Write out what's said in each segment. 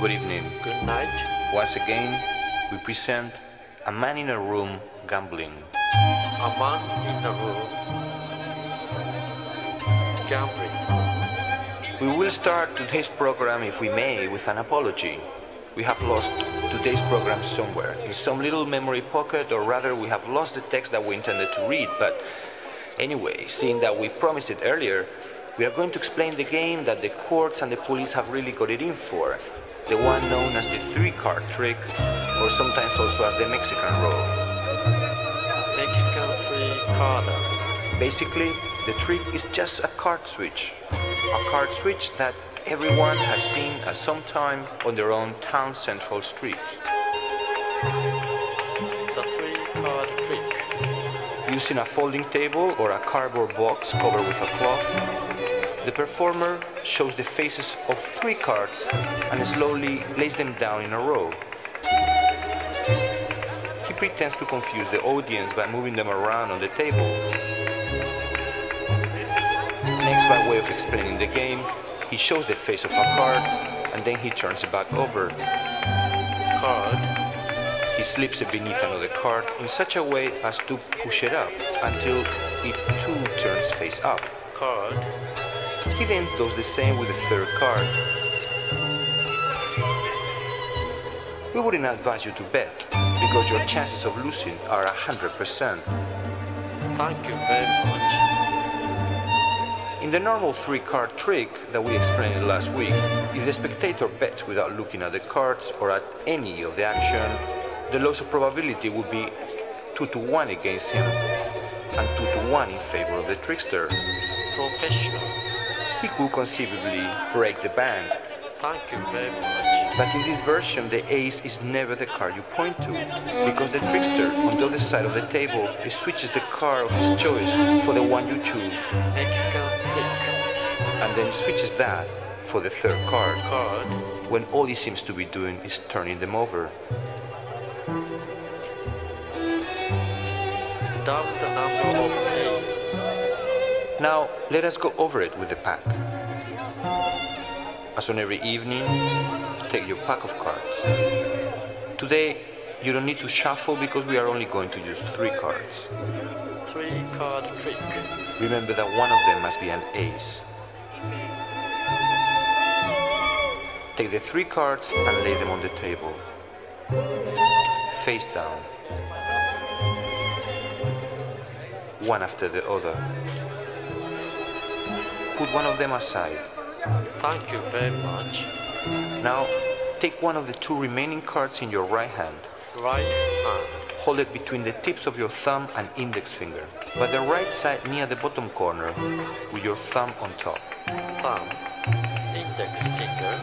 Good evening. Good night. Once again, we present A Man in a Room Gambling. A man in a room. Gambling. We will start today's program, if we may, with an apology. We have lost today's program somewhere, in some little memory pocket, or rather, we have lost the text that we intended to read. But anyway, seeing that we promised it earlier, we are going to explain the game that the courts and the police have really got it in for. The one known as the three card trick, or sometimes also as the Mexican roll. Mexican three carder. Basically, the trick is just a card switch. A card switch that everyone has seen at some time on their own town central street. The three card trick. Using a folding table or a cardboard box covered with a cloth, the performer shows the faces of three cards and slowly lays them down in a row. He pretends to confuse the audience by moving them around on the table. Next, by way of explaining the game, he shows the face of a card and then he turns it back over. Card. He slips it beneath another card in such a way as to push it up until it too turns face up. Card. He then does the same with the third card. We wouldn't advise you to bet because your chances of losing are 100%. Thank you very much. In the normal three card trick that we explained last week, if the spectator bets without looking at the cards or at any of the action, the loss of probability would be 2 to 1 against him and 2 to 1 in favor of the trickster. Professional. He could conceivably break the bank, Thank you very much. but in this version the ace is never the card you point to, because the trickster on the other side of the table switches the card of his choice for the one you choose, and then switches that for the third card. Card. when all he seems to be doing is turning them over. Double the number of A's. Now, let us go over it with the pack. As on every evening, take your pack of cards. Today, you don't need to shuffle because we are only going to use three cards. Three card trick. Remember that one of them must be an ace. Take the three cards and lay them on the table. Face down. One after the other. Put one of them aside. Thank you very much. Now, take one of the two remaining cards in your right hand. Right hand. Hold it between the tips of your thumb and index finger, but the right side near the bottom corner, with your thumb on top. Thumb. Index finger.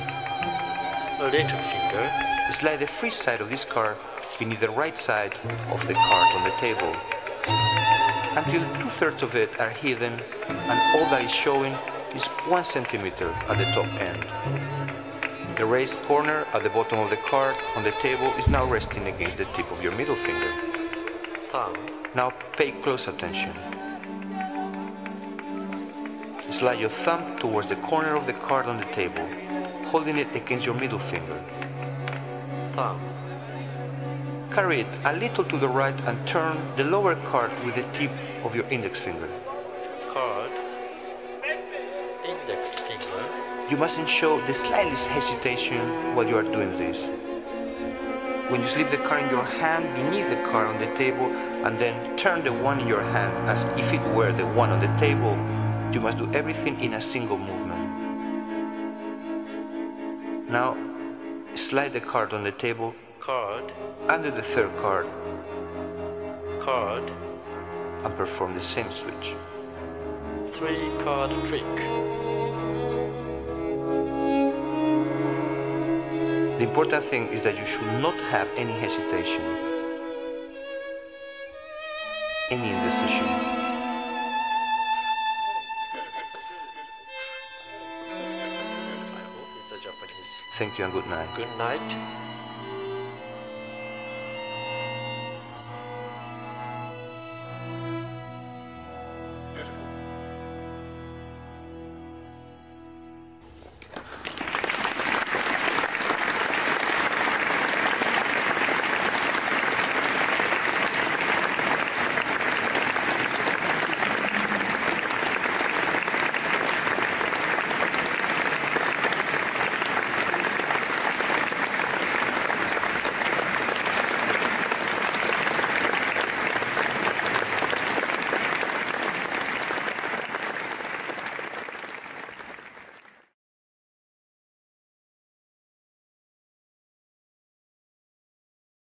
Little finger. Slide the free side of this card beneath the right side of the card on the table until two thirds of it are hidden and all that is showing is one centimeter at the top end. The raised corner at the bottom of the card on the table is now resting against the tip of your middle finger. Thumb. Now pay close attention. Slide your thumb towards the corner of the card on the table, holding it against your middle finger. Thumb. Carry it a little to the right and turn the lower card with the tip of your index finger. Card. Index finger. You mustn't show the slightest hesitation while you are doing this. When you slip the card in your hand beneath the card on the table and then turn the one in your hand as if it were the one on the table, you must do everything in a single movement. Now, slide the card on the table Card. under the third card Card. and perform the same switch. Three card trick. The important thing is that you should not have any hesitation, any indecision. I hope it's a Japanese. Thank you and good night. Good night.